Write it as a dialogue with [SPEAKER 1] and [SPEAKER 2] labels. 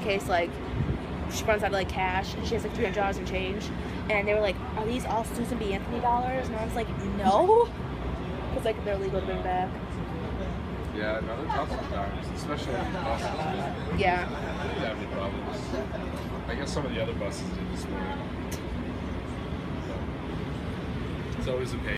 [SPEAKER 1] in case like she runs out of like cash and she has like three hundred dollars in change. And they were like, "Are these all Susan B. Anthony dollars?" And I was like, "No," because like they're legal to bring back.
[SPEAKER 2] Yeah, no, they're tough sometimes, especially when the buses.
[SPEAKER 1] Yeah.
[SPEAKER 2] I didn't have any problems. I guess some of the other buses did this morning. It's always a pain.